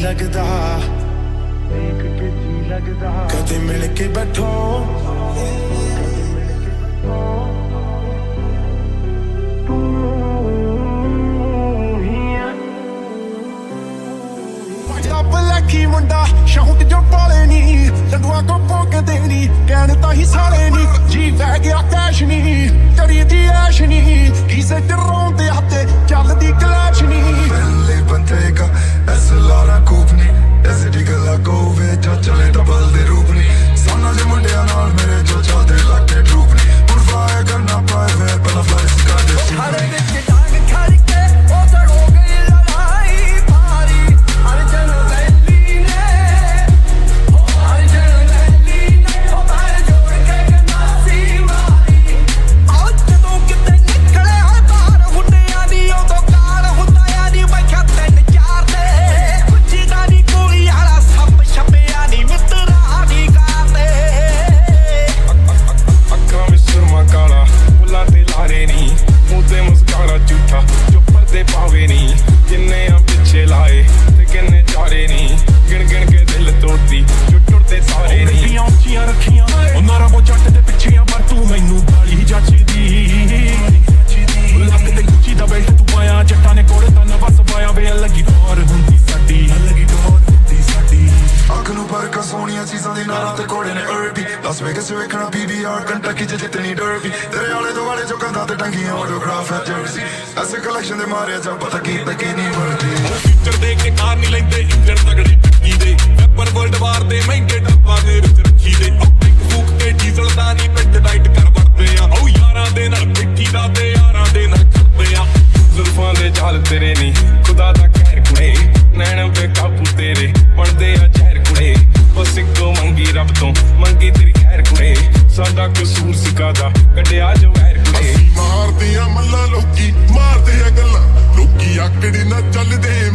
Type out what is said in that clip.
ਜੀ ਲੱਗਦਾ ਦੇਖ ਕੇ ਜੀ ਲੱਗਦਾ ਕਦੇ ਮਿਲ ਕੇ ਬੈਠੋ ਕਦੇ ਮਿਲ ਕੇ ਬੈਠੋ ਤੂੰ ਹੀ ਆ ਰੱਬ ਲੱਖੀ ਮੁੰਡਾ ਸ਼ੌਂਕ ਜੋ ਪਾਲੇ ਨਹੀਂ ਲੰਗਵਾ ਕੋ ਭੋਗ ਦੇਣੀ ਕਹਿਣ ਤਾਂ ਹੀ ਸਾਰੇ ਨਹੀਂ ਜੀ ਵਹਿ ਲਾਸ ਵੇਗਸ ਵੇਖਣਾ ਪੀਵੀਆਰ ਕੰਟਕੀ ਚ ਜਿੱਤਣੀ ਡਰਬੀ ਤੇਰੇ ਆਲੇ ਦੁਆਲੇ ਜੋ ਕੰਧਾਂ ਤੇ ਟੰਗੀਆਂ ਆਟੋਗ੍ਰਾਫ ਹੈ ਜਰਸੀ। ਐਸੇ ਕਲੈਕਸ਼ਨ ਦੇ ਮਾਰਿਆ ਜਾਂ ਪਤਾ ਕੀ ਤੇ ਨਹੀਂ ਵਰਦੀ ਫਿਊਚਰ ਦੇਖ ਕੇ ਕਾਰ ਨਹੀਂ ਲੈਂਦੇ, ਇੰਜਣ ਤਗੜੇ ਟੱਕੀ ਦੇ। ਵੈਪਨ ਵਰਲਡ ਵਾਰ ਦੇ ਮਹਿੰਗੇ ਡੱਬਾ ਦੇ ਵਿੱਚ ਰੱਖੀ ਦੇ। ਆਪਿਕ ਫੂਕ ਕੇ ਡੀਜ਼ਲ ਦਾ ਨਹੀਂ ਪਿੰਡ ਡਾਈਟ ਕਰ ਵੜਦੇ ਆ। ਉਹ ਯਾਰਾਂ ਦੇ ਨਾਲ ਮਿੱਠੀ ਦਾ ਤੇ ਯਾਰਾਂ ਦੇ ਨਾਲ ਕਰਦੇ ਆ। ਜ਼ੁਲਫਾਂ ਦੇ ਜਾਲ ਤੇਰੇ ਨਹੀਂ, ਖੁਦਾ ਦਾ ਕਹਿਰ ਕੁੜੇ। ਨੈਣ ਤੇ ਕਾਬੂ ਤੇਰੇ, ਬਣਦੇ ਆ ਜ਼ਹਿਰ ਕੁੜੇ। ਬਸ ਇੱਕੋ ਮੰਗੀ ਰੱਬ ਤੋਂ, ਮੰਗੀ ਸਾਡਾ ਕਸੂਰ ਸਿਕਾਦਾ ਕੱਢਿਆ ਜੋ ਵੈਰ ਕੁੜੇ ਮਾਰਦੇ ਆ ਮੱਲਾ ਲੋਕੀ, ਮਾਰਦੇ ਆ ਗੱਲਾਂ। ਲੋਕੀ ਆਕੜੀ ਨਾ ਚੱਲਦੇ